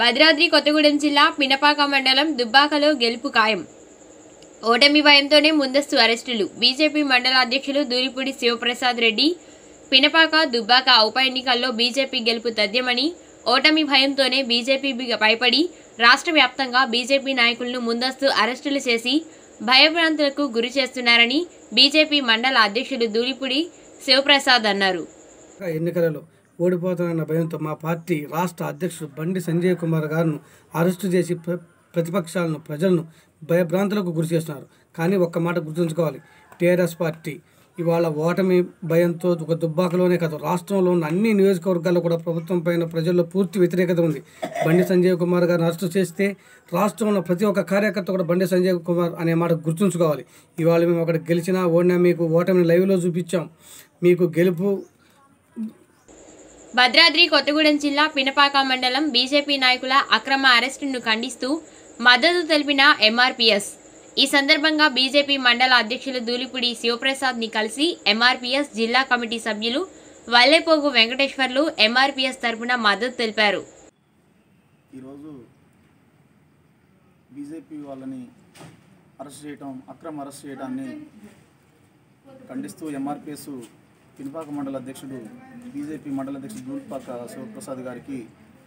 భద్రాద్రి కొత్తగూడెం జిల్లా పినపాక మండలం దుబ్బాకలో గెలుపు ఖాయం. ఓటమి భయంతోనే ముందస్తు అరెస్టులు. బీజేపీ మండల అధ్యక్షులు దూరిపూడి శివప్రసాద్ రెడ్డి పినపాక దుబ్బాక ఉప ఎన్నికల్లో బీజేపీ గెలుపు తథ్యమని ఓటమి భయంతోనే బీజేపీ భయపడి రాష్ట్ర వ్యాప్తంగా బీజేపీ నాయకులను ముందస్తు అరెస్టులు చేసి భయభ్రాంతులకు గురి చేస్తున్నారని బీజేపీ మండల అధ్యక్షులు దూరిపూడి శివప్రసాద్ అన్నారు. ఎన్నికలలో ఓడిపోతానన్న భయంతో మా పార్టీ రాష్ట్ర అధ్యక్షుడు బండి సంజయ్ కుమార్ గారును అరెస్టు చేసి ప్ర- ప్రతిపక్షాలను ప్రజలను భయభ్రాంతులకు గురి చేస్తున్నారు. కానీ ఒక్క మాట గుర్తుంచుకోవాలి. టీఆర్ఎస్ పార్టీ ఇవాళ ఓటమి భయంతో ఒక దుబ్బాకలోనే కాదు రాష్ట్రంలో ఉన్న అన్ని నియోజకవర్గాల్లో కూడా ప్రభుత్వం పైన ప్రజల్లో పూర్తి వ్యతిరేకత ఉంది. బండి సంజయ్ కుమార్ గారిని అరెస్టు చేస్తే రాష్ట్రంలో ప్రతి ఒక్క కార్యకర్త కూడా బండి సంజయ్ కుమార్ అనే మాట గుర్తుంచుకోవాలి. ఇవాళ మేము అక్కడ గెలిచినా ఓడినా మీకు ఓటమిని లైవ్లో చూపించాం. మీకు గెలుపు భద్రాద్రి కొత్తగూడెం జిల్లా పినపాక మండలం బీజేపీ నాయకుల అక్రమ అరెస్టును ఖండిస్తూ మద్దతు తెలిపిన ఎంఆర్పీఎస్ ఈ సందర్భంగా బీజేపీ మండల అధ్యక్షులు దూలిపుడి శివప్రసాద్ని కలిసి ఎంఆర్పీఎస్ జిల్లా కమిటీ సభ్యులు వల్లెపోగు వెంకటేశ్వర్లు ఎంఆర్పీఎస్ తరపున మద్దతు తెలిపారు. ఈరోజు బీజేపీ వాళ్ళని అరెస్ట్ చేయటం అక్రమ అరెస్ట్ చేయడాన్ని ఖండిస్తూ ఎంఆర్పిఎస్ పినపాక మండల అధ్యక్షుడు బీజేపీ మండల అధ్యక్షుడు దూల్పాక శివప్రసాద్ గారికి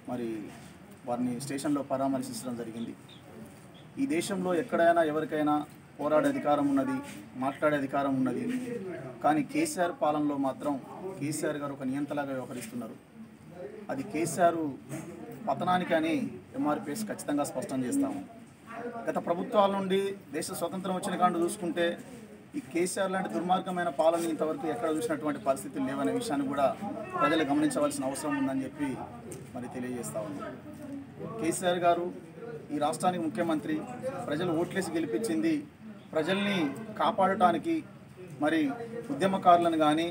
మరి వారిని స్టేషన్లో పరామర్శించడం జరిగింది. ఈ దేశంలో ఎక్కడైనా ఎవరికైనా పోరాడే అధికారం ఉన్నది మాట్లాడే అధికారం ఉన్నది. కానీ కేసీఆర్ పాలనలో మాత్రం కేసీఆర్ గారు ఒక నియంతలాగా వ్యవహరిస్తున్నారు. అది కేసీఆర్ పతనానికి అని ఎంఆర్పిఎస్ ఖచ్చితంగా స్పష్టం చేస్తాము. గత ప్రభుత్వాల నుండి దేశ స్వతంత్రం వచ్చిన కాండు చూసుకుంటే ఈ కేసీఆర్ లాంటి దుర్మార్గమైన పాలన ఇంతవరకు ఎక్కడ చూసినటువంటి పరిస్థితులు లేవనే విషయాన్ని కూడా ప్రజలు గమనించవలసిన అవసరం ఉందని చెప్పి మరి తెలియజేస్తా ఉంది కేసీఆర్ గారు ఈ రాష్ట్రానికి ముఖ్యమంత్రి ప్రజలు ఓట్లేసి గెలిపించింది ప్రజల్ని కాపాడటానికి మరి ఉద్యమకారులను కానీ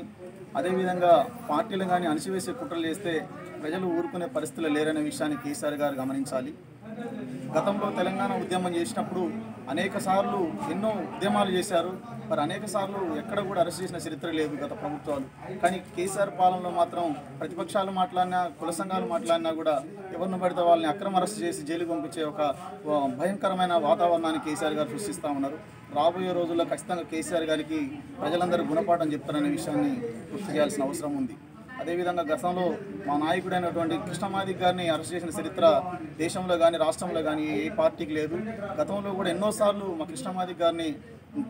అదేవిధంగా పార్టీలను కానీ అణిచివేసే కుట్రలు చేస్తే ప్రజలు ఊరుకునే పరిస్థితులు లేరనే విషయాన్ని కేసీఆర్ గారు గమనించాలి. గతంలో తెలంగాణ ఉద్యమం చేసినప్పుడు అనేక సార్లు ఎన్నో ఉద్యమాలు చేశారు. మరి అనేక సార్లు ఎక్కడ కూడా అరెస్ట్ చేసిన చరిత్ర లేదు గత ప్రభుత్వాలు. కానీ కేసీఆర్ పాలనలో మాత్రం ప్రతిపక్షాలు మాట్లాడినా కుల సంఘాలు మాట్లాడినా కూడా ఎవరిని పడితే వాళ్ళని అక్రమ అరెస్ట్ చేసి జైలుకు పంపించే ఒక భయంకరమైన వాతావరణాన్ని కేసీఆర్ గారు సృష్టిస్తూ ఉన్నారు. రాబోయే రోజుల్లో ఖచ్చితంగా కేసీఆర్ గారికి ప్రజలందరూ గుణపాఠం చెప్తారనే విషయాన్ని గుర్తు చేయాల్సిన అవసరం ఉంది. అదేవిధంగా గతంలో మా నాయకుడైనటువంటి కృష్ణమాదిక్ గారిని అరెస్ట్ చేసిన చరిత్ర దేశంలో కానీ రాష్ట్రంలో కానీ ఏ పార్టీకి లేదు. గతంలో కూడా ఎన్నోసార్లు మా కృష్ణమాదిక్ గారిని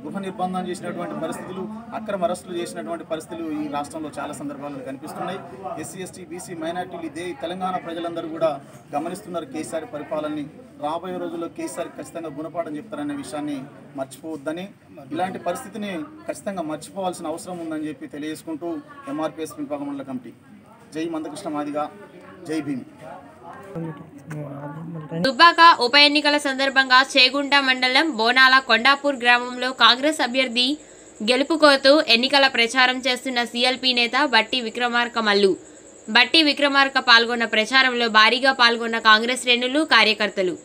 గృహ నిర్బంధం చేసినటువంటి పరిస్థితులు అక్రమ అరెస్టులు చేసినటువంటి పరిస్థితులు ఈ రాష్ట్రంలో చాలా సందర్భాల్లో కనిపిస్తున్నాయి. ఎస్సీ ఎస్టీ బీసీ మైనార్టీలు ఇదే తెలంగాణ ప్రజలందరూ కూడా గమనిస్తున్నారు కేసీఆర్ పరిపాలనని. రాబోయే రోజుల్లో కేసీఆర్ ఖచ్చితంగా గుణపాఠం చెప్తారనే విషయాన్ని మర్చిపోవద్దని. ఇలాంటి పరిస్థితిని ఖచ్చితంగా మర్చిపోవాల్సిన అవసరం ఉందని చెప్పి తెలియజేసుకుంటూ ఎంఆర్పిఎస్ విభాగ మండల కమిటీ. జై మందకృష్ణ మాదిగా జై భీమ్. దుబ్బాక ఉప ఎన్నికల సందర్భంగా చేగుంట మండలం బోనాల కొండాపూర్ గ్రామంలో కాంగ్రెస్ అభ్యర్థి గెలుపుకోతూ ఎన్నికల ప్రచారం చేస్తున్న సీఎల్పీ నేత బట్టి విక్రమార్క మల్లు. బట్టి విక్రమార్క పాల్గొన్న ప్రచారంలో భారీగా పాల్గొన్న కాంగ్రెస్ శ్రేణులు కార్యకర్తలు.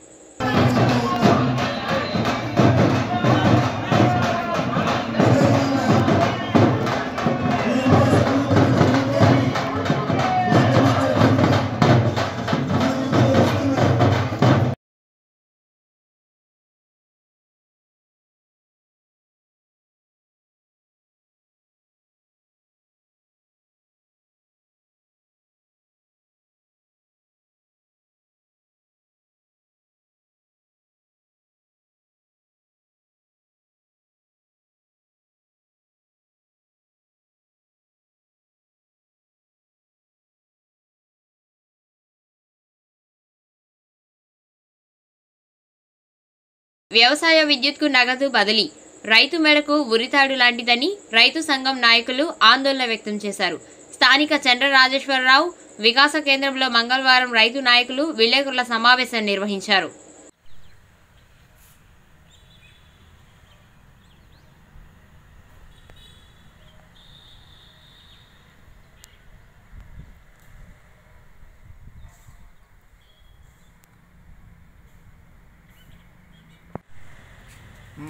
వ్యవసాయ విద్యుత్కు నగదు బదిలీ. రైతు మేడకు ఉరితాడు లాంటిదని రైతు సంఘం నాయకులు ఆందోళన వ్యక్తం చేశారు. స్థానిక చంద్ర రాజేశ్వరరావు వికాస కేంద్రంలో మంగళవారం రైతు నాయకులు విలేకరుల సమావేశం నిర్వహించారు.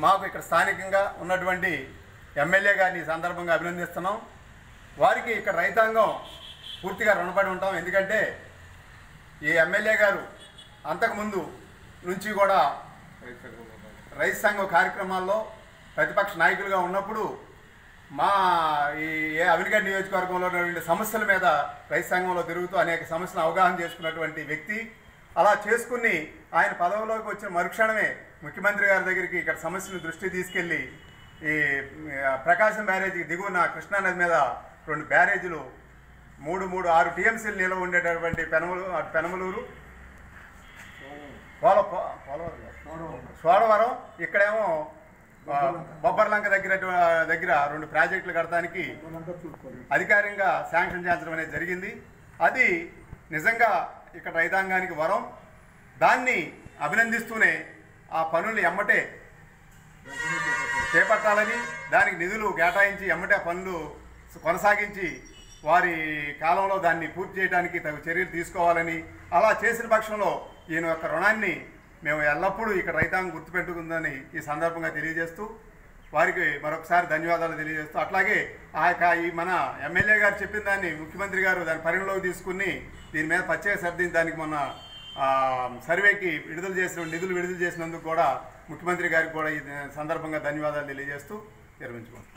మాకు ఇక్కడ స్థానికంగా ఉన్నటువంటి ఎమ్మెల్యే గారిని ఈ సందర్భంగా అభినందిస్తున్నాం. వారికి ఇక్కడ రైతాంగం పూర్తిగా రుణపడి ఉంటాం. ఎందుకంటే ఈ ఎమ్మెల్యే గారు అంతకుముందు నుంచి కూడా రైతు సంఘం కార్యక్రమాల్లో ప్రతిపక్ష నాయకులుగా ఉన్నప్పుడు మా ఈ ఏ అవినిగడ్డ నియోజకవర్గంలో ఉన్నటువంటి సమస్యల మీద రైతు సంఘంలో తిరుగుతూ అనేక సమస్యలను అవగాహన చేసుకున్నటువంటి వ్యక్తి. అలా చేసుకుని ఆయన పదవిలోకి వచ్చిన మరుక్షణమే ముఖ్యమంత్రి గారి దగ్గరికి ఇక్కడ సమస్యను దృష్టి తీసుకెళ్ళి ఈ ప్రకాశం బ్యారేజీకి దిగువన కృష్ణానది మీద రెండు బ్యారేజీలు మూడు మూడు ఆరు టీఎంసీలు నిలవ ఉండేటటువంటి పెనమలు పెనమలూరు పోల సోడవరం ఇక్కడేమో బొబ్బర్లంక దగ్గర దగ్గర రెండు ప్రాజెక్టులు కడటానికి అధికారికంగా శాంక్షన్ చేయించడం అనేది జరిగింది. అది నిజంగా ఇక్కడ రైతాంగానికి వరం. దాన్ని అభినందిస్తూనే ఆ పనులు ఎమ్మటే చేపట్టాలని దానికి నిధులు కేటాయించి ఎమ్మటే పనులు కొనసాగించి వారి కాలంలో దాన్ని పూర్తి చేయడానికి తగు చర్యలు తీసుకోవాలని అలా చేసిన పక్షంలో ఈయన యొక్క రుణాన్ని మేము ఎల్లప్పుడూ ఇక్కడ రైతాంగం గుర్తుపెట్టుకుందని ఈ సందర్భంగా తెలియజేస్తూ వారికి మరొకసారి ధన్యవాదాలు తెలియజేస్తూ అట్లాగే ఆ యొక్క ఈ మన ఎమ్మెల్యే గారు చెప్పిన దాన్ని ముఖ్యమంత్రి గారు దాని పరిగణలోకి తీసుకుని దీని మీద ప్రత్యేక సర్దించి దానికి మొన్న సర్వేకి విడుదల చేసిన నిధులు విడుదల చేసినందుకు కూడా ముఖ్యమంత్రి గారికి కూడా ఈ సందర్భంగా ధన్యవాదాలు తెలియజేస్తూ నిర్మించుకుంటాం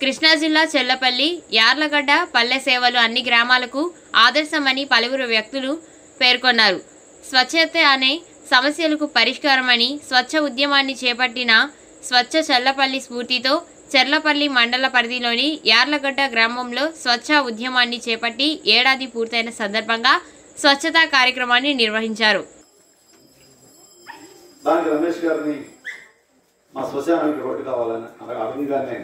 కృష్ణా జిల్లా చెల్లపల్లి యార్లగడ్డ పల్లె సేవలు అన్ని గ్రామాలకు ఆదర్శమని పలువురు వ్యక్తులు పేర్కొన్నారు. స్వచ్ఛత అనే సమస్యలకు పరిష్కారమని స్వచ్ఛ ఉద్యమాన్ని చేపట్టిన స్వచ్ఛ చెల్లపల్లి స్ఫూర్తితో చెర్లపల్లి మండల పరిధిలోని యార్లగడ్డ గ్రామంలో స్వచ్ఛ ఉద్యమాన్ని చేపట్టి ఏడాది పూర్తయిన సందర్భంగా స్వచ్ఛతా కార్యక్రమాన్ని నిర్వహించారు. దానికి రమేష్ గారిని మా శ్మశానానికి రోడ్డు కావాలని అడగగానే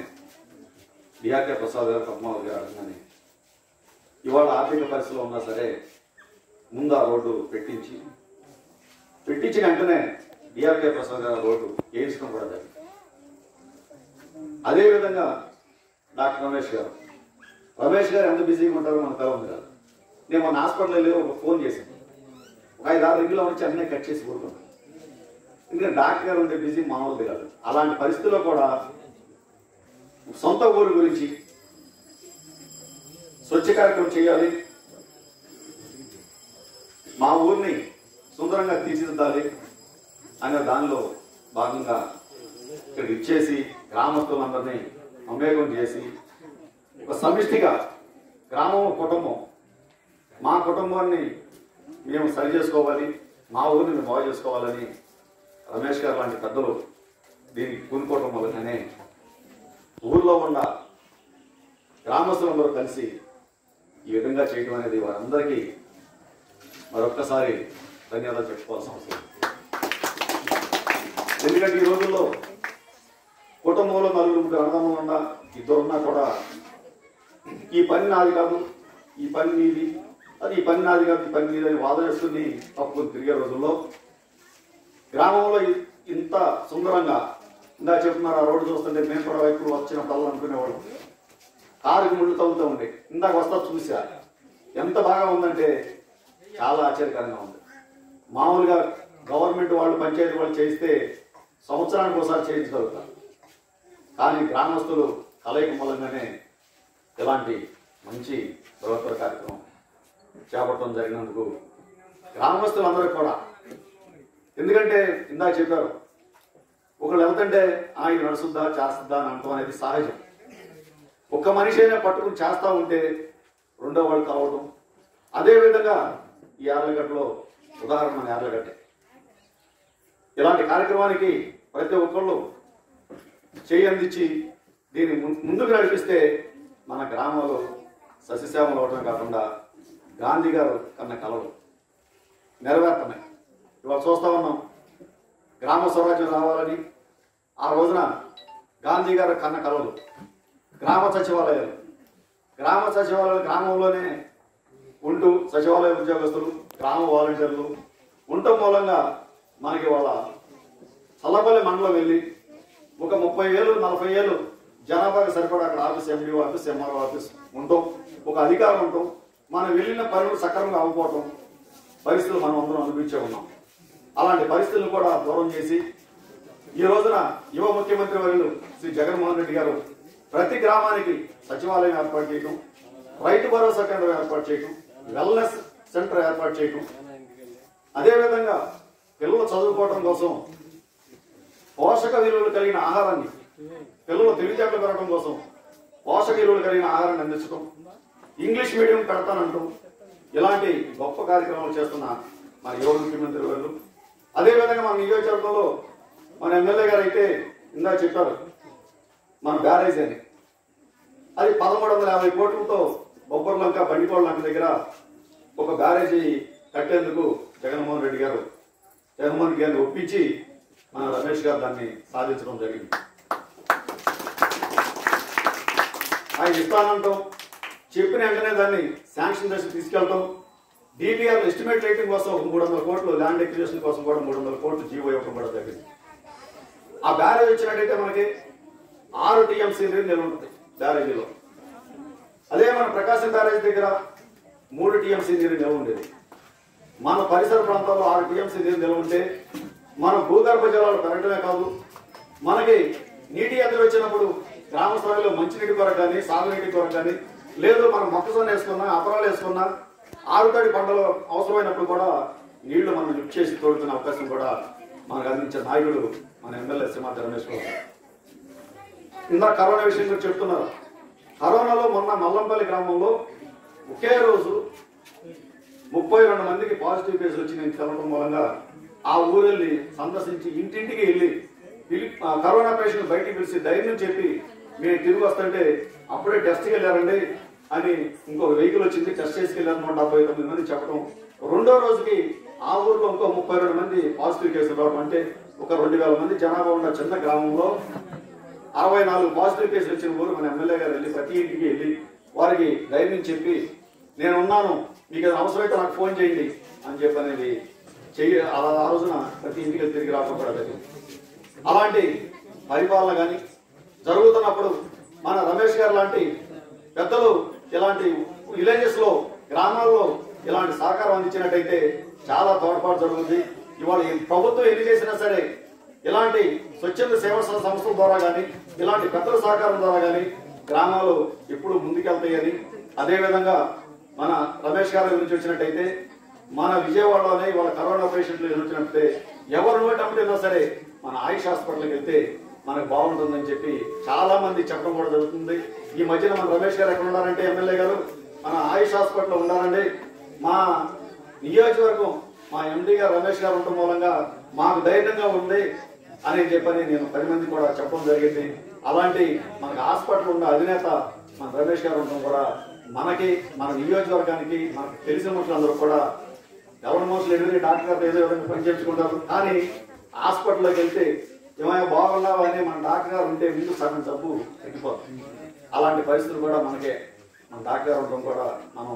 డిఆర్కే ప్రసాద్ గారు పద్మావతి గారు అడగగానే ఇవాళ ఆర్థిక పరిస్థితిలో ఉన్నా సరే ముందు ఆ రోడ్డు పెట్టించి పెట్టించిన వెంటనే డిఆర్కే ప్రసాద్ గారు రోడ్డు వేయించడం కూడా జరిగింది. అదేవిధంగా డాక్టర్ రమేష్ గారు. రమేష్ గారు ఎంత బిజీగా ఉంటారో మనకు తెలవదు కాదు. నేను మొన్న హాస్పిటల్ వెళ్ళి ఒక ఫోన్ చేశాను. ఒక ఐదు ఆరు రింగులో వచ్చి అన్నీ కట్ చేసి కూడుకున్నాను ఎందుకంటే డాక్టర్ గారు ఉంటే బిజీ మామూలుది కాదు. అలాంటి పరిస్థితుల్లో కూడా సొంత ఊరు గురించి స్వచ్ఛ కార్యక్రమం చేయాలి. మా ఊరిని సుందరంగా తీర్చిదిద్దాలి. అనే దానిలో భాగంగా ఇక్కడ ఇచ్చేసి గ్రామస్తులందరినీ మమేకం చేసి ఒక సమిష్టిగా గ్రామం కుటుంబం మా కుటుంబాన్ని మేము సరి చేసుకోవాలి మా ఊరిని మేము బాగు చేసుకోవాలని రమేష్ గారు లాంటి పెద్దలు దీనికి కూనుకోవటం వల్లనే ఊర్లో ఉన్న గ్రామస్తులందరూ కలిసి ఈ విధంగా చేయడం అనేది వారందరికీ మరొక్కసారి ధన్యవాదాలు చెప్పుకోవాల్సిన అవసరం. ఎందుకంటే ఈ రోజుల్లో కుటుంబంలో నలుగురు ముగ్గురు అన్నదమ్ములు ఉన్నా ఇద్దరు ఉన్నా కూడా ఈ పని నాది కాదు ఈ పని నీది అది ఈ పని నాది కాదు ఈ పని నీది అని వాదనేసుకుని తప్పుకొని తిరిగే రోజుల్లో గ్రామంలో ఇంత సుందరంగా ఇందా చెప్తున్నారు ఆ రోడ్డు చూస్తుంటే మేము కూడా ఇప్పుడు వచ్చినప్పుడు అనుకునేవాళ్ళం. కారుకి ముళ్ళు తగులుతూ ఉండే. ఇందాక వస్తా చూసా. ఎంత బాగా ఉందంటే చాలా ఆశ్చర్యకరంగా ఉంది. మామూలుగా గవర్నమెంట్ వాళ్ళు పంచాయతీ వాళ్ళు చేస్తే సంవత్సరానికి ఒకసారి చేయించగలుగుతారు. కానీ గ్రామస్తులు కలయిక మూలంగానే ఇలాంటి మంచి ప్రభుత్వ కార్యక్రమం చేపట్టడం జరిగినందుకు గ్రామస్తులందరూ కూడా ఎందుకంటే ఇందాక చెప్పారు ఒకళ్ళు వెళ్తుంటే ఆయన నడుస్తుందా చేస్తుందా అని అంటాం అనేది సహజం. ఒక్క మనిషి అయినా పట్టుకుని చేస్తా ఉంటే రెండో వాళ్ళు కావడం అదేవిధంగా ఈ యార్లగడ్డలో ఉదాహరణ మన యార్లగడ్డ. ఇలాంటి కార్యక్రమానికి ప్రతి ఒక్కళ్ళు చేయందిచ్చి దీన్ని ముందుకు నడిపిస్తే మన గ్రామంలో సస్యశ్యామలు అవడమే కాకుండా గాంధీ గారు కన్న కలలు నెరవేరుతున్నాయి. ఇవాళ చూస్తా ఉన్నాం గ్రామ స్వరాజ్యం రావాలని ఆ రోజున గాంధీ గారు కన్న కలలు గ్రామ సచివాలయాలు. గ్రామ సచివాలయాలు గ్రామంలోనే ఉంటూ సచివాలయ ఉద్యోగస్తులు గ్రామ వాలంటీర్లు ఉండటం మూలంగా మనకి వాళ్ళ చల్లపల్లి మండలం వెళ్ళి ఒక ముప్పై ఏళ్ళు నలభై ఏళ్ళు జనాభాకి సరిపడా అక్కడ office MDO office MRO office ఉంటాం ఒక అధికారం ఉంటాం మనం వెళ్ళిన పనులు సక్రమంగా అవ్వకపోవటం పరిస్థితులు మనం అందరం అనుభవించే ఉన్నాం. అలాంటి పరిస్థితులను కూడా దూరం చేసి ఈ రోజున యువ ముఖ్యమంత్రి వర్యులు శ్రీ జగన్మోహన్ రెడ్డి గారు ప్రతి గ్రామానికి సచివాలయం ఏర్పాటు చేయటం రైతు భరోసా కేంద్రం ఏర్పాటు చేయటం వెల్నెస్ సెంటర్ ఏర్పాటు చేయటం. అదేవిధంగా పిల్లలు చదువుకోవడం కోసం పోషక విలువలు కలిగిన ఆహారాన్ని పిల్లలు తెలివితేటలు పెరగడం కోసం పోషక విలువలు కలిగిన ఆహారాన్ని అందించడం ఇంగ్లీష్ మీడియం పెడతానంటూ ఇలాంటి గొప్ప కార్యక్రమాలు చేస్తున్న మన యువ ముఖ్యమంత్రి గారు. అదేవిధంగా మన నియోజకవర్గంలో మన ఎమ్మెల్యే గారు అయితే ఇందా చెప్పారు మన బ్యారేజ్ అని. అది పదమూడు వందల యాభై కోట్లతో బొబ్బర్లంక బండికోడ లంక దగ్గర ఒక బ్యారేజీ కట్టేందుకు జగన్మోహన్ రెడ్డి గారు జగన్మోహన్ గారిని ఒప్పించి మన రమేష్ గారు దాన్ని సాధించడం జరిగింది. ఆయన ఇస్తానంటాం చెప్పిన వెంటనే దాన్ని శాంక్షన్ దశ తీసుకెళ్తాం డిపిఆర్ ఎస్టిమేట్ రేటింగ్ కోసం ఒక మూడు వందల కోట్లు ల్యాండ్ ఎక్విజిషన్ కోసం కూడా మూడు వందల కోట్లు జీవో ఇవ్వడం కూడా జరిగింది. ఆ బ్యారేజ్ వచ్చినట్టయితే మనకి ఆరు టీఎంసీ నీరు నిల్వ ఉంటుంది బ్యారేజీలో. అదే మన ప్రకాశం బ్యారేజ్ దగ్గర మూడు టీఎంసీ నీరు నిల్వ ఉండేది మన పరిసర ప్రాంతాల్లో ఆరు టీఎంసీ నీరు నిల్వ ఉంటే మన భూగర్భ జలాలు పెరగడమే కాదు మనకి నీటి ఎదురు వచ్చినప్పుడు గ్రామ స్థాయిలో మంచినీటి కొరకు కానీ సాగునీటి కొరకు కానీ లేదు మనం మొక్కజొన్న వేసుకున్నా అపరాలు వేసుకున్నా ఆరుతడి పంటలు అవసరమైనప్పుడు కూడా నీళ్ళు మనం లిఫ్ట్ చేసి తోడుతున్న అవకాశం కూడా మనకు అందించే నాయకుడు మన ఎమ్మెల్యే శ్రీమతి రమేష్ బాబు ఇందా కరోనా విషయం గురించి చెప్తున్నారు. కరోనాలో మొన్న మల్లంపల్లి గ్రామంలో ఒకే రోజు ముప్పై రెండు మందికి పాజిటివ్ కేసులు వచ్చి నేను తెలపడం మూలంగా ఆ ఊరెళ్ళి సందర్శించి ఇంటింటికి వెళ్ళి ఆ కరోనా పేషెంట్ బయటికి పిలిచి ధైర్యం చెప్పి మేము తిరిగి వస్తుంటే అప్పుడే టెస్ట్కి వెళ్ళారండి అని ఇంకో వెహికల్ వచ్చింది టెస్ట్ చేసుకెళ్ళారు నూట డెబ్బై తొమ్మిది మంది చెప్పడం రెండో రోజుకి ఆ ఊర్లో ఇంకో ముప్పై రెండు మంది పాజిటివ్ కేసులు రావడం అంటే ఒక రెండు వేల మంది జనాభా ఉన్న చిన్న గ్రామంలో అరవై నాలుగు పాజిటివ్ కేసులు వచ్చిన ఊరు మన ఎమ్మెల్యే గారు వెళ్ళి ప్రతి ఇంటికి వెళ్ళి వారికి ధైర్యం చెప్పి నేను ఉన్నాను మీకు అవసరమైతే నాకు ఫోన్ చేయండి అని చెప్పి అనేది చెయ్యి అలా ఆ రోజున ప్రతి ఇంటికి తిరిగి రావడం అలాంటి పరిపాలన కానీ జరుగుతున్నప్పుడు మన రమేష్ గారు లాంటి పెద్దలు ఇలాంటి విలేజెస్లో గ్రామాల్లో ఇలాంటి సహకారం అందించినట్టయితే చాలా తోడ్పాటు జరుగుతుంది ఇవాళ ప్రభుత్వం ఎన్ని చేసినా సరే ఇలాంటి స్వచ్ఛంద సేవా సంస్థల ద్వారా కానీ ఇలాంటి పెద్దల సహకారం ద్వారా కానీ గ్రామాలు ఎప్పుడు ముందుకెళ్తాయని అదేవిధంగా మన రమేష్ గారి గురించి వచ్చినట్టయితే మన విజయవాడలోనే ఇవాళ కరోనా పేషెంట్లు వచ్చినట్టే ఎవరు నోటంపినా సరే మన ఆయుష్ హాస్పిటల్కి వెళ్తే మనకు బాగుంటుందని చెప్పి చాలా మంది చెప్పడం కూడా జరుగుతుంది. ఈ మధ్యన మన రమేష్ గారు ఎక్కడ ఉన్నారంటే ఎమ్మెల్యే గారు? మన ఆయుష్ హాస్పిటల్లో ఉన్నారండి మా నియోజకవర్గం మా ఎండి గారు రమేష్ గారు ఉండటం మూలంగా మాకు ధైర్యంగా ఉంది అని చెప్పని నేను పది మంది కూడా చెప్పడం జరిగింది. అలాంటి మనకు హాస్పిటల్ ఉన్న అధినేత మన రమేష్ గారు ఉండడం కూడా మనకి మన నియోజకవర్గానికి మనకు తెలిసిన మనుషులందరూ కూడా ఎవరి మనుషులు ఎదురు డాక్టర్ గారు ఏదో విధంగా పనిచేసుకుంటారు కానీ హాస్పిటల్లోకి వెళ్తే ఏమైనా బాగున్నావా అని మన డాక్టర్ గారు ఉంటే ముందు సగం జబ్బు తగ్గిపోతుంది. అలాంటి పరిస్థితులు కూడా మనకే మన డాక్టర్ గారు ఉండడం కూడా మనం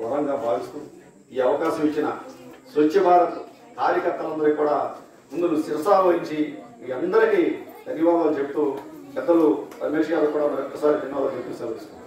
వరంగా భావిస్తూ ఈ అవకాశం ఇచ్చిన స్వచ్ఛ భారత్ కార్యకర్తలందరికీ కూడా ముందు శిరసా వహించి మీ అందరికీ ధన్యవాదాలు చెప్తూ పెద్దలు రమేష్ గారు కూడా మరొకసారి ధన్యవాదాలు చెప్పి సెలవుస్తున్నాను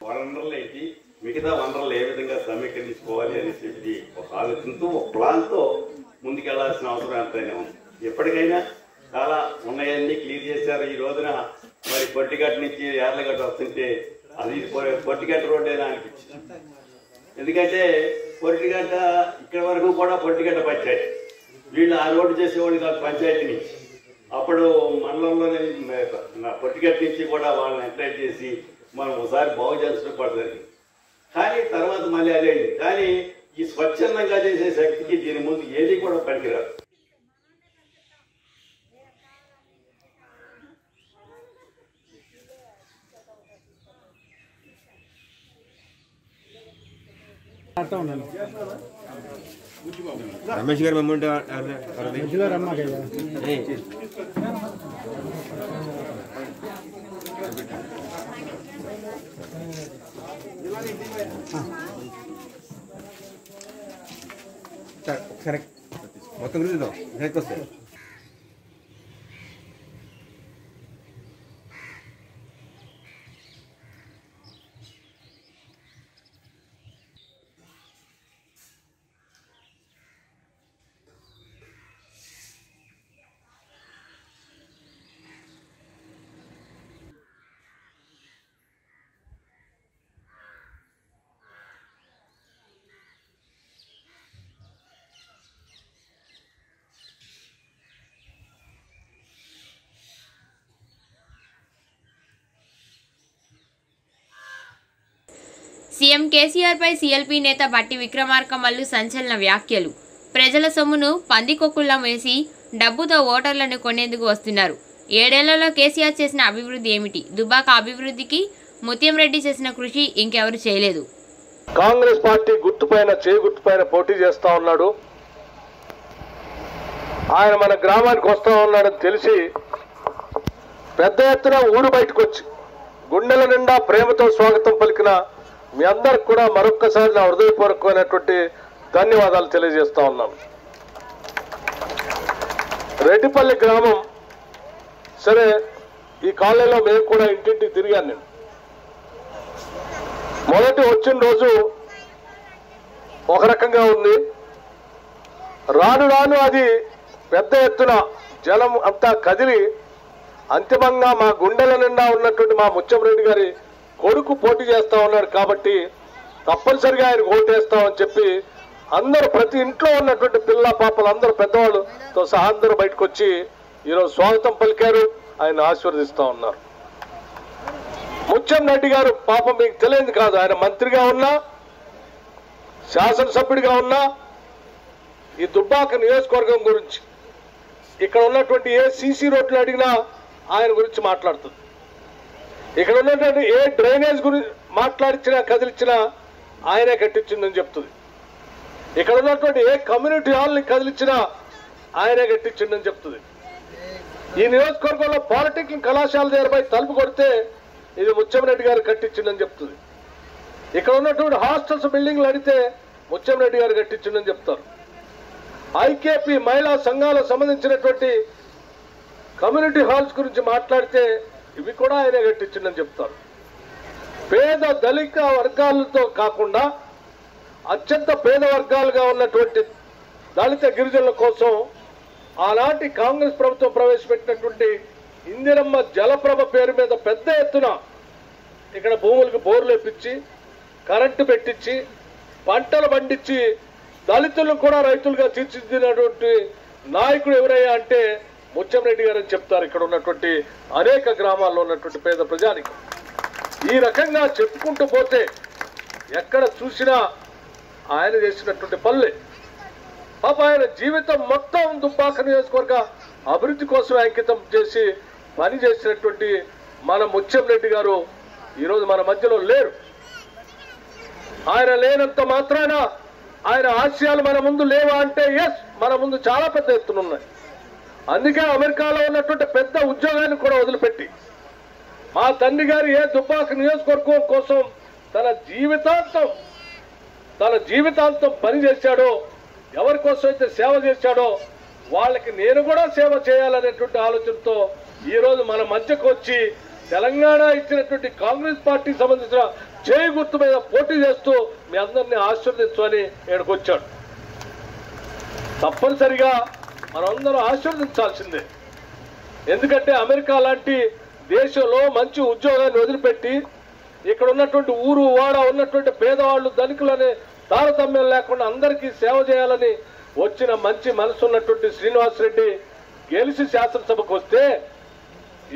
వనరులు ఏంటి మిగతా వనరులు ఏ విధంగా సమీకరించుకోవాలి అని చెప్పి ఒక ఆలోచనతో ఒక ప్లాన్తో ముందుకెళ్ళాల్సిన అవసరం ఎంతైనా ఉంది. ఎప్పటికైనా చాలా ఉన్నాయన్నీ క్లియర్ చేశారు. ఈ రోజున మరి పొట్టిగట్ట నుంచి యార్లగడ్డ వస్తుంటే అది పొ- పొట్టిగట్ట రోడ్డేనా అనిపించింది. ఎందుకంటే పొట్టిగడ్డ ఇక్కడ వరకు కూడా పొట్టిగడ్డ పంచాయతీ. వీళ్ళు ఆ రోడ్డు చేసేవాళ్ళు కాదు పంచాయతీ నుంచి. అప్పుడు మండలంలోనే నా నుంచి కూడా వాళ్ళని ఎంకరేజ్ చేసి మనం ఒకసారి బాగు చేసిన పడుతుంది కానీ తర్వాత మళ్ళీ అదే కానీ ఈ స్వచ్ఛందంగా చేసే శక్తికి దీని ముందు ఏది కూడా పనికిరాదు. రమేష్ గారు మమ్మల్ని అమ్మ 자, 잘했, 어떤 그래도 잘했겠어요. సీఎం కేసీఆర్పై సీఎల్పీ నేత బట్టి విక్రమార్క మల్లు సంచలన వ్యాఖ్యలు. ప్రజల సొమ్మును పందికొక్కుల్లా వేసి డబ్బుతో ఓటర్లను కొనేందుకు వస్తున్నారు. ఏడేళ్ళలో కేసీఆర్ చేసిన అభివృద్ధి ఏమిటి? దుబాక అభివృద్ధికి ముత్యం రెడ్డి చేసిన కృషి ఇంకెవరు చేయలేదు. కాంగ్రెస్ పార్టీ గుర్తుపైన చేయి గుర్తుపైన పోటీ చేస్తా ఉన్నాడు. ఆయన మన గ్రామానికి వస్తా ఉన్నాడని తెలిసి పెద్ద ఎత్తున ఊరు బయటకు వచ్చి గుండెల నిండా ప్రేమతో స్వాగతం పలికిన మీ అందరికి కూడా మరొక్కసారి నా హృదయపూర్వకమైనటువంటి ధన్యవాదాలు తెలియజేస్తా ఉన్నాను. రెడ్డిపల్లి గ్రామం సరే ఈ కాలనీలో మేము కూడా ఇంటింటికి తిరిగాను నేను. మొదటి వచ్చిన రోజు ఒక రకంగా ఉంది. రాను రాను అది పెద్ద ఎత్తున జలం అంతా కదిలి అంతిమంగా మా గుండెల నిండా ఉన్నటువంటి మా ముత్యంరెడ్డి గారి కొడుకు పోటీ చేస్తా ఉన్నాడు కాబట్టి తప్పనిసరిగా ఆయన ఓటేస్తామని చెప్పి అందరూ ప్రతి ఇంట్లో ఉన్నటువంటి పిల్ల పాపలు అందరూ పెద్దవాళ్ళుతో సహా అందరూ బయటకు వచ్చి ఈరోజు స్వాగతం పలికారు. ఆయన ఆశీర్వదిస్తూ ఉన్నారు. ముత్యం రెడ్డి గారు పాపం మీకు తెలియదు కాదు. ఆయన మంత్రిగా ఉన్నా శాసనసభ్యుడిగా ఉన్నా ఈ దుబ్బాక నియోజకవర్గం గురించి ఇక్కడ ఉన్నటువంటి ఏ సీసీ రోడ్లు అడిగినా ఆయన గురించి మాట్లాడుతుంది. ఇక్కడ ఉన్నటువంటి ఏ డ్రైనేజ్ గురించి మాట్లాడించినా కదిలించినా ఆయనే కట్టించిందని చెప్తుంది. ఇక్కడ ఉన్నటువంటి ఏ కమ్యూనిటీ హాల్ని కదిలించినా ఆయనే కట్టించిందని చెప్తుంది. ఈ నియోజకవర్గంలో పాలిటెక్నిక్ కళాశాల దగ్గరపై తలుపు కొడితే ఇది ముత్యంరెడ్డి గారు కట్టించిందని చెప్తుంది. ఇక్కడ ఉన్నటువంటి హాస్టల్స్ బిల్డింగ్లు అడిగితే ముత్యంరెడ్డి గారు కట్టించిందని చెప్తారు. ఐకేపీ మహిళా సంఘాలకు సంబంధించినటువంటి కమ్యూనిటీ హాల్స్ గురించి మాట్లాడితే ఇవి కూడా ఆయన కట్టించిందని చెప్తారు పేద దళిత వర్గాలతో కాకుండా అత్యంత పేద వర్గాలుగా ఉన్నటువంటి దళిత గిరిజనుల కోసం ఆనాటి కాంగ్రెస్ ప్రభుత్వం ప్రవేశపెట్టినటువంటి ఇందిరమ్మ జలప్రభ పేరు మీద పెద్ద ఎత్తున ఇక్కడ భూములకు బోర్లు ఇప్పించి కరెంటు పెట్టించి పంటలు పండించి దళితులను కూడా రైతులుగా తీర్చిదిద్దినటువంటి నాయకుడు ఎవరయ్యా అంటే ముత్యంరెడ్డి గారు అని చెప్తారు. ఇక్కడ ఉన్నటువంటి అనేక గ్రామాల్లో ఉన్నటువంటి పేద ప్రజానికి. ఈ రకంగా చెప్పుకుంటూ పోతే ఎక్కడ చూసినా ఆయన చేసినటువంటి పనులే. పాప ఆయన జీవితం మొత్తం దుబ్బాక నియోజకవర్గ అభివృద్ధి కోసం అంకితం చేసి పని చేసినటువంటి మన ముత్యంరెడ్డి గారు ఈరోజు మన మధ్యలో లేరు. ఆయన లేనంత మాత్రాన ఆయన ఆశయాలు మన ముందు లేవా అంటే ఎస్ మన ముందు చాలా పెద్ద ఎత్తున ఉన్నాయి. అందుకే అమెరికాలో ఉన్నటువంటి పెద్ద ఉద్యోగాన్ని కూడా వదిలిపెట్టి మా తండ్రి గారు ఏ దుబ్బాక నియోజకవర్గం కోసం తన జీవితాంతం తన జీవితాంతం పని చేశాడో ఎవరి కోసం అయితే సేవ చేశాడో వాళ్ళకి నేను కూడా సేవ చేయాలనేటువంటి ఆలోచనతో ఈరోజు మన మధ్యకు వచ్చి తెలంగాణ ఇచ్చినటువంటి కాంగ్రెస్ పార్టీకి సంబంధించిన చేయి గుర్తు మీద పోటీ చేస్తూ మీ అందరినీ ఆశీర్వదించమని ఇక్కడికి వచ్చాడు. తప్పనిసరిగా మనందరూ ఆశీర్వదించాల్సిందే. ఎందుకంటే అమెరికా లాంటి దేశంలో మంచి ఉద్యోగాన్ని వదిలిపెట్టి ఇక్కడ ఉన్నటువంటి ఊరు వాడ ఉన్నటువంటి పేదవాళ్ళు ధనికులనే తారతమ్యం లేకుండా అందరికీ సేవ చేయాలని వచ్చిన మంచి మనసు ఉన్నటువంటి శ్రీనివాస్ రెడ్డి గెలిచి శాసనసభకు వస్తే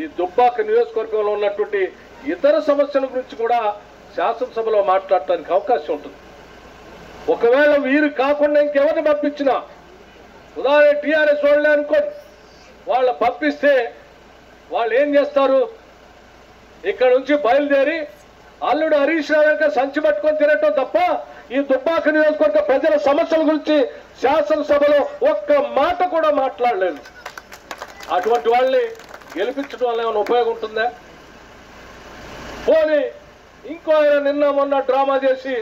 ఈ దుబ్బాక నియోజకవర్గంలో ఉన్నటువంటి ఇతర సమస్యల గురించి కూడా శాసనసభలో మాట్లాడటానికి అవకాశం ఉంటుంది. ఒకవేళ వీరు కాకుండా ఇంకెవరిని పంపించినా ఉదాహరణ టీఆర్ఎస్ వాళ్ళే అనుకోండి. వాళ్ళ పంపిస్తే వాళ్ళు ఏం చేస్తారు? ఇక్కడ నుంచి బయలుదేరి అల్లుడు హరీష్ రావు సంచి పట్టుకొని తినటం తప్ప ఈ దుబ్బాక నియోజకవర్గ ప్రజల సమస్యల గురించి శాసనసభలో ఒక్క మాట కూడా మాట్లాడలేదు. అటువంటి వాళ్ళని గెలిపించడం వల్ల ఏమైనా ఉపయోగం ఉంటుందా? పోనీ ఇంకో ఆయన నిన్న మొన్న డ్రామా చేసి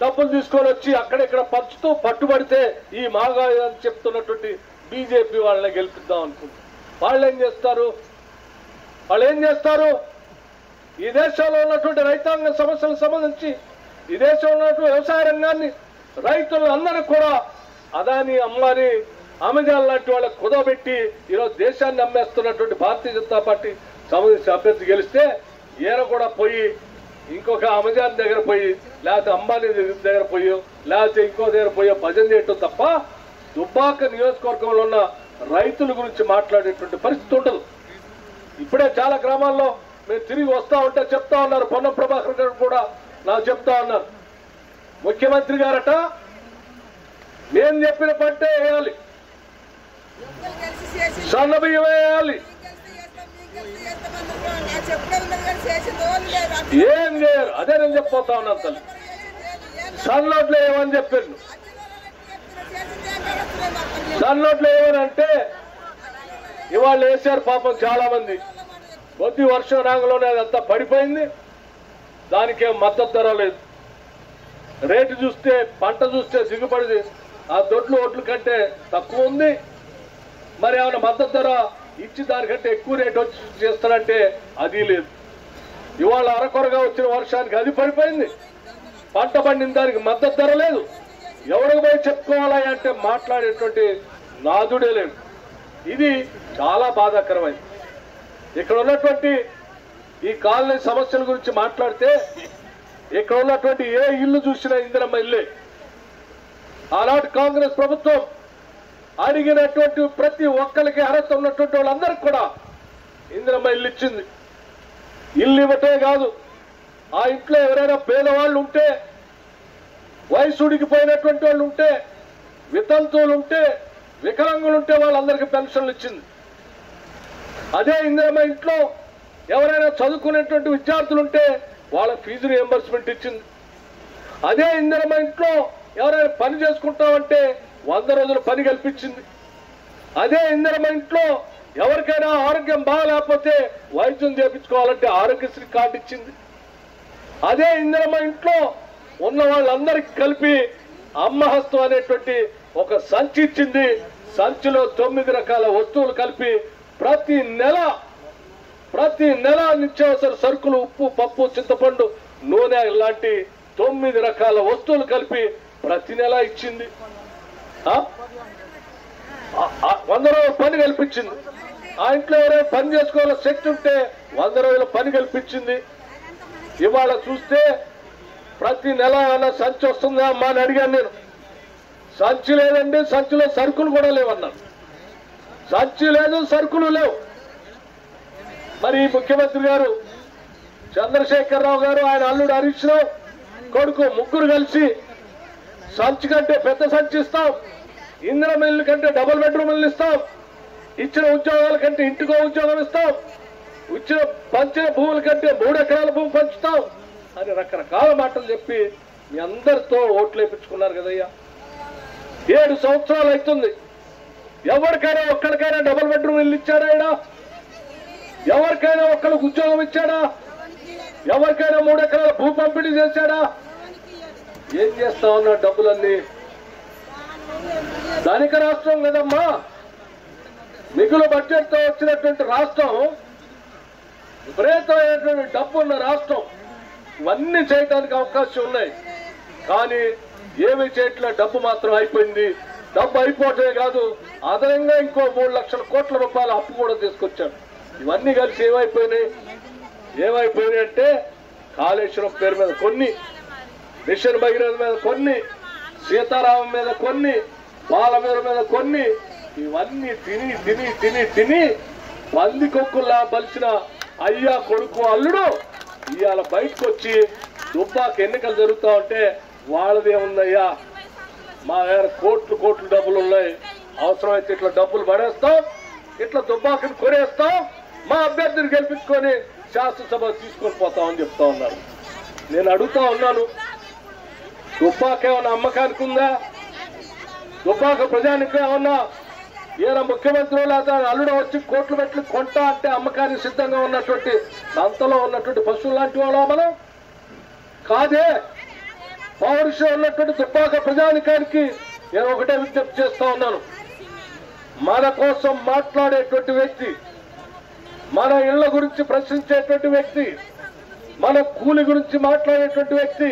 డబ్బులు తీసుకొని వచ్చి అక్కడెక్కడ పంచుతూ పట్టుబడితే ఈ మాగాయు అని చెప్తున్నటువంటి బీజేపీ వాళ్ళని గెలిపిద్దాం అనుకుంటారు వాళ్ళు ఏం చేస్తారు? వాళ్ళు ఏం చేస్తారు? ఈ దేశంలో ఉన్నటువంటి రైతాంగ సమస్యలకు సంబంధించి ఈ దేశంలో ఉన్నటువంటి వ్యవసాయ రంగాన్ని రైతులు అందరూ కూడా అదాని అమ్మాని అమెజాన్ లాంటి వాళ్ళకి కుదబెట్టి ఈరోజు దేశాన్ని అమ్మేస్తున్నటువంటి భారతీయ జనతా పార్టీ సంబంధించిన అభ్యర్థి గెలిస్తే ఈయన కూడా పోయి ఇంకొక అమెజాన్ దగ్గర పోయి లేకపోతే అంబానీ దగ్గర పోయో లేకపోతే ఇంకో దగ్గర పోయో భజన చేయటం తప్ప దుబ్బాక నియోజకవర్గంలో ఉన్న రైతుల గురించి మాట్లాడేటువంటి పరిస్థితి ఉండదు. ఇప్పుడే చాలా గ్రామాల్లో మేము తిరిగి వస్తా ఉంటే చెప్తా ఉన్నారు. పొన్నం ప్రభాకర్ గారు కూడా నాకు చెప్తా ఉన్నారు. ముఖ్యమంత్రి గారట నేను చెప్పిన పంటే వేయాలి. సన్న బియ్యం వేయాలి. ఏం లేరు. అదే నేను చెప్పిపోతా ఉన్నాను తల్లి. సన్నోట్లో ఏమని చెప్పాను సన్నోట్లో ఏమనంటే ఇవాళ వేసారు పాపం చాలా మంది కొద్ది వర్షం రాగంలోనే అదంతా పడిపోయింది. దానికేం మద్దతు ధర లేదు. రేటు చూస్తే పంట చూస్తే దిగుబడి ఆ దొడ్లు ఒడ్లు కంటే తక్కువ ఉంది. మరి ఏమైనా మద్దతు ధర ఇచ్చి దానికంటే ఎక్కువ రేటు వచ్చి చేస్తారంటే అది లేదు. ఇవాళ అరకొరగా వచ్చిన వర్షానికి అది పడిపోయింది. పంట పండిన దానికి మద్దతు ధర లేదు. ఎవరికి పోయి చెప్పుకోవాలి అంటే మాట్లాడేటువంటి నాదుడే లేడు. ఇది చాలా బాధాకరమైంది. ఇక్కడ ఉన్నటువంటి ఈ కాలనీ సమస్యల గురించి మాట్లాడితే ఇక్కడ ఉన్నటువంటి ఏ ఇల్లు చూసినా ఇందిరమ్మ ఇల్లే. ఆనాటి కాంగ్రెస్ ప్రభుత్వం అడిగినటువంటి ప్రతి ఒక్కరికి అర్హత ఉన్నటువంటి వాళ్ళందరికీ కూడా ఇందిరమ్మ ఇల్లు ఇచ్చింది. ఇల్లు ఇవ్వటే కాదు ఆ ఇంట్లో ఎవరైనా పేదవాళ్ళు ఉంటే వయసుడికి పోయినటువంటి వాళ్ళు ఉంటే వితంతువులు ఉంటే వికలాంగులు ఉంటే వాళ్ళందరికీ పెన్షన్లు ఇచ్చింది. అదే ఇందిరమ్మ ఇంట్లో ఎవరైనా చదువుకునేటువంటి విద్యార్థులు ఉంటే వాళ్ళ ఫీజు రియంబర్స్మెంట్ ఇచ్చింది. అదే ఇందిరమ్మ ఇంట్లో ఎవరైనా పని చేసుకుంటామంటే వంద రోజులు పని కల్పించింది. అదే ఇందిరమ్మ ఇంట్లో ఎవరికైనా ఆరోగ్యం బాగాలేకపోతే వైద్యం చేయించుకోవాలంటే ఆరోగ్యశ్రీ కార్డు ఇచ్చింది. అదే ఇందిరమ్మ ఇంట్లో ఉన్న వాళ్ళందరికీ కలిపి అమ్మహస్తం అనేటువంటి ఒక సంచి ఇచ్చింది. సంచిలో తొమ్మిది రకాల వస్తువులు కలిపి ప్రతి నెల ప్రతి నెల నిత్యావసర సరుకులు ఉప్పు పప్పు చింతపండు నూనె ఇలాంటి తొమ్మిది రకాల వస్తువులు కలిపి ప్రతి నెల ఇచ్చింది. వంద రోజుల పని కల్పించింది. ఆ ఇంట్లో ఎవరైనా పని చేసుకోవాల శక్తి ఉంటే వంద రోజుల పని కల్పించింది. ఇవాళ చూస్తే ప్రతి నెల ఏమైనా సంచి వస్తుందా అమ్మా అని అడిగాను నేను. సంచి లేదండి సంచిలో సరుకులు కూడా లేవన్నాను సంచి లేదు సరుకులు లేవు. మరి ముఖ్యమంత్రి గారు చంద్రశేఖరరావు గారు ఆయన అల్లుడు హరీష్ రావు కొడుకు ముగ్గురు కలిసి సంచి కంటే పెద్ద సంచి ఇస్తాం. ఇంద్ర ఇల్లు కంటే డబుల్ బెడ్రూమ్ ఇల్లు ఇస్తాం. ఇచ్చిన ఉద్యోగాల కంటే ఇంటికో ఉద్యోగం ఇస్తాం. ఇచ్చిన పంచిన భూముల కంటే మూడు ఎకరాల భూమి పంచుతాం. అని రకరకాల మాటలు చెప్పి మీ అందరితో ఓట్లు వేయించుకున్నారు కదయ్యా. ఏడు సంవత్సరాలు అవుతుంది ఎవరికైనా ఒక్కడికైనా డబుల్ బెడ్రూమ్ ఇల్లు ఇచ్చాడా ఈడ? ఎవరికైనా ఒక్కడికి ఉద్యోగం ఇచ్చాడా? ఎవరికైనా మూడు ఎకరాల భూ పంపిణీ చేశాడా? ఏం చేస్తా ఉన్నా డబ్బులన్నీ? ధనిక రాష్ట్రం లేదమ్మా మిగుల బడ్జెట్తో వచ్చినటువంటి రాష్ట్రం విపరీతమైనటువంటి డబ్బు ఉన్న రాష్ట్రం. ఇవన్నీ చేయడానికి అవకాశం ఉన్నాయి. కానీ ఏమి చేయట్లే డబ్బు మాత్రం అయిపోయింది. డబ్బు అయిపోవటమే కాదు అదనంగా ఇంకో మూడు లక్షల కోట్ల రూపాయల అప్పు కూడా తీసుకొచ్చాడు ఇవన్నీ కలిసి ఏమైపోయినాయి? ఏమైపోయినాయి అంటే కాళేశ్వరం పేరు మీద కొన్ని మిషన్ భగీరథ మీద కొన్ని సీతారామం మీద కొన్ని బాలమీర మీద కొన్ని ఇవన్నీ తిని తిని తిని తిని పంది కొక్కుల్లా బలిసిన అయ్యా కొడుకు అల్లుడు ఇవాళ బయటకు వచ్చి దుబ్బాకి ఎన్నికలు జరుగుతా ఉంటే వాళ్ళదే ఉందయ్యా మా దగ్గర కోట్లు కోట్లు డబ్బులు ఉన్నాయి. అవసరమైతే ఇట్లా డబ్బులు పడేస్తాం ఇట్లా దుబ్బాకిని కొనేస్తాం మా అభ్యర్థిని గెలిపించుకొని శాసనసభ తీసుకొని పోతామని చెప్తా ఉన్నారు. నేను అడుగుతా ఉన్నాను దుబ్బాక ఏమన్నా అమ్మకానికి ఉందా దుబ్బాక ప్రజానికి ఏమన్నా ఈయన ముఖ్యమంత్రి లేదా అల్లుడు వచ్చి కోట్లు పెట్టి కొంటా అంటే అమ్మకానికి సిద్ధంగా ఉన్నటువంటి అంతలో ఉన్నటువంటి పశువులు లాంటి వాళ్ళ మనం? కాదే. పౌరుషం ఉన్నటువంటి దుబ్బాక ప్రజానికానికి నేను ఒకటే విజ్ఞప్తి చేస్తా ఉన్నాను. మన కోసం మాట్లాడేటువంటి వ్యక్తి మన ఇళ్ళ గురించి ప్రశ్నించేటువంటి వ్యక్తి మన కూలి గురించి మాట్లాడేటువంటి వ్యక్తి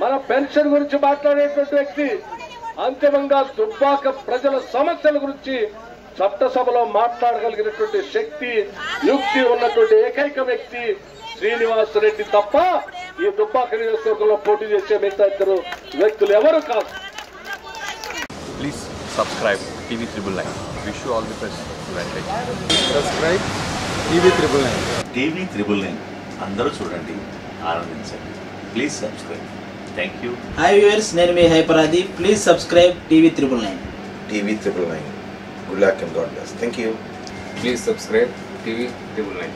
మన పెన్షన్ గురించి మాట్లాడేటువంటి వ్యక్తి అంతిమంగా దుబ్బాక ప్రజల సమస్యల గురించి చట్టసభలో మాట్లాడగలిగినటువంటి శక్తి యుక్తి ఉన్నటువంటి ఏకైక వ్యక్తి శ్రీనివాస్ రెడ్డి తప్ప ఈ దుబ్బాక నియోజకవర్గంలో పోటీ చేసే మిగతా ఇద్దరు వ్యక్తులు ఎవరు కాదు TV Triple Nine. Wish you all the best. Venkat. Subscribe TV triple nine TV triple nine అందరూ చూడండి ఆనందించండి please subscribe thank you hi viewers నేను మీ Hyper Aadi please subscribe TV triple nine TV triple nine. Good luck and God bless. Thank you. Please subscribe TV triple nine